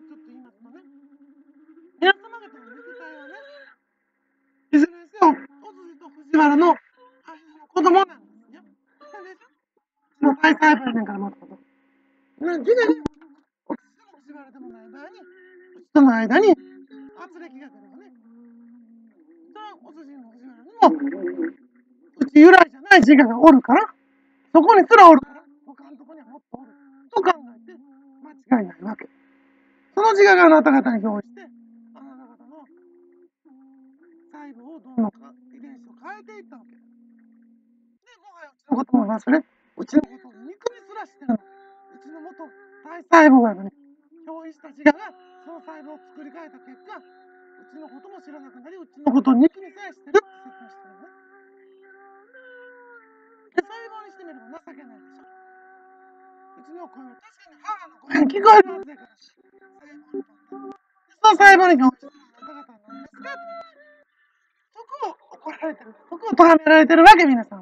ちょっと言いますとね。皆様方の肉体はね、いずれにせよ、おずと藤原の子供なんですよ。その体細胞年からもったと。なんでね、おずと藤原でもない場合に、うちとの間に圧力が出ればね、それはおずの藤原にも、うち由来じゃない自我がおるから、そこにすらおるから、他のとこにはもっとおる。と考えて、間違いないわけ。その自我があなた方に表して、あなた方の細胞をどうのか、遺伝子を変えていったわけ。で、もはやうちのことも忘れ、うちのことを憎みすらしてるの。うちの元体細胞やのに、表意した自我がその細胞を作り変えた結果、うちのことも知らなくなり、うちのことを憎みさえしてるって説明してるのね。で、細胞にしてみれば情けないでしょ。うちの声は確かに母の声に聞こえるはずやか。その細胞に表示するあなた方は何ですかって。そこを怒られてる。そこを咎められてるわけ、皆さん。